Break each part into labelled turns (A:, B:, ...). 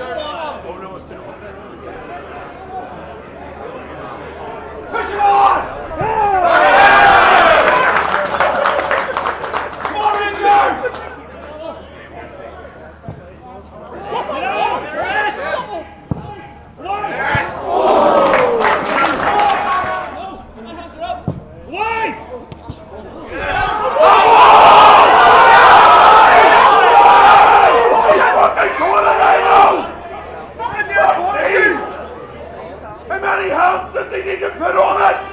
A: George. substance he need to put on it.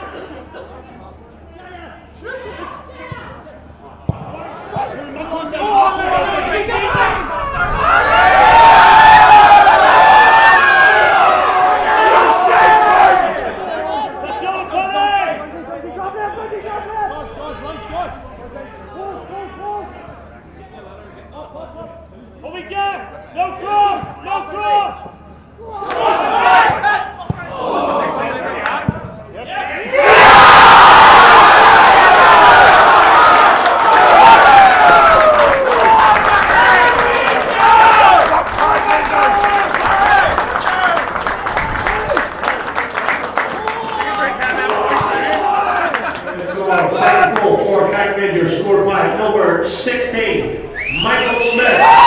A: number 16, Michael Smith.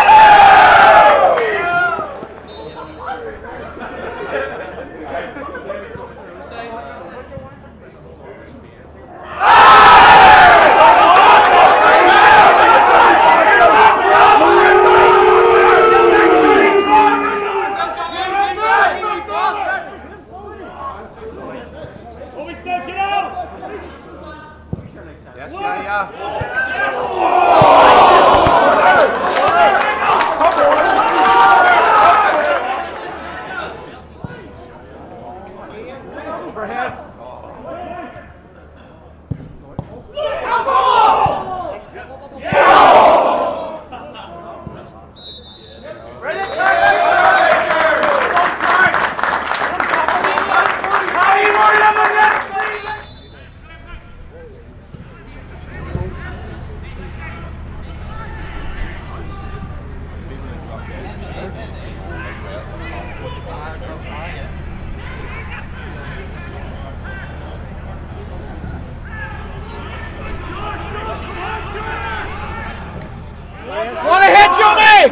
B: Hey!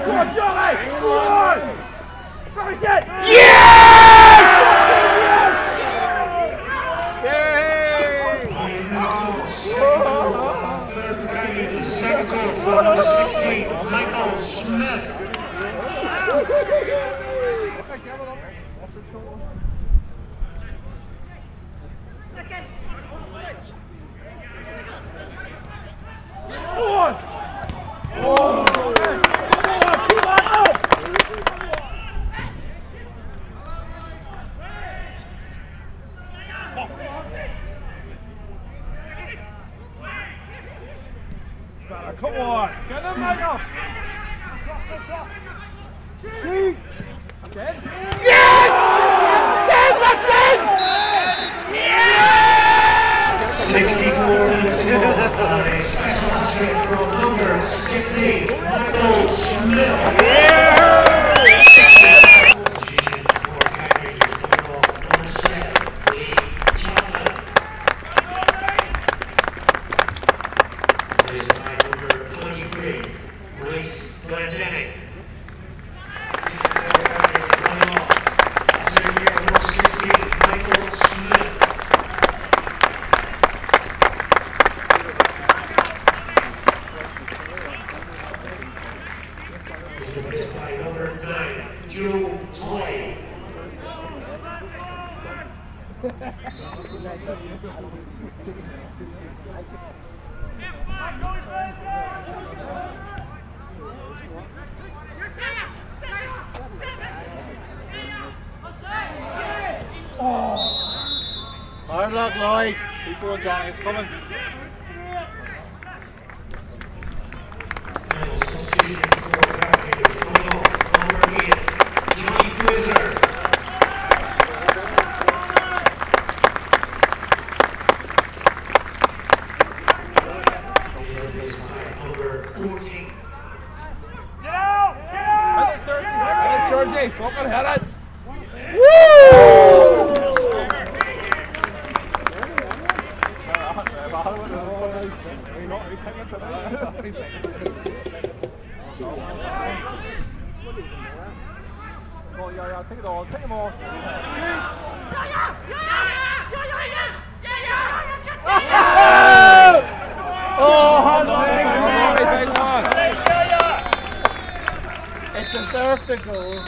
B: Yes!
A: Yay! Michael Smith. One! Oh! Yes! Ten, that's it! Yes! 64 from number 16, Michael Smith. Joe Toy.
B: Hard luck, Lloyd. Keep going, Johnny. It's coming.
A: Johnny Fraser. Number 14. Hit it, Sergi. Hit
B: it, Sergi. Fucking hit it. Oh, yeah, yeah, take it all, take them all. It deserved to go.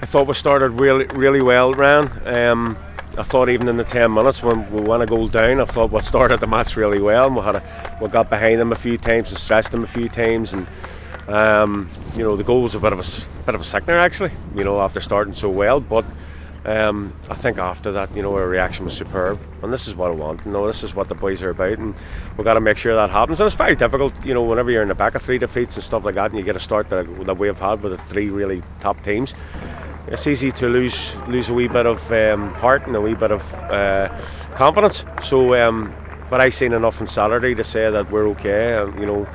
A: I thought we started really, really well, Ran. Um, I thought even in the 10 minutes when we went a goal down, I thought we started the match really well. And we had a, we got behind them a few times and stressed them a few times, and um, you know the goal was a bit of a bit of a sickener actually. You know after starting so well, but um, I think after that, you know, our reaction was superb, and this is what I want. You know, this is what the boys are about, and we've got to make sure that happens. And it's very difficult, you know, whenever you're in the back of three defeats and stuff like that, and you get a start that, that we have had with the three really top teams it's easy to lose lose a wee bit of um, heart and a wee bit of uh, confidence. So, um, but I seen enough on Saturday to say that we're okay. You know,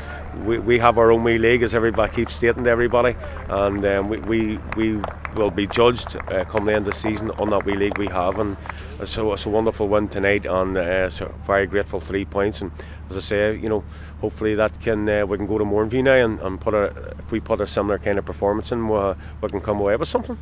A: we, we have our own wee league, as everybody keeps stating to everybody, and um, we, we we will be judged uh, come the end of the season on that wee league we have. And so it's a wonderful win tonight, and uh, so very grateful three points. And as I say, you know, hopefully that can uh, we can go to Mourneview now and, and put a if we put a similar kind of performance in, we, we can come away with something.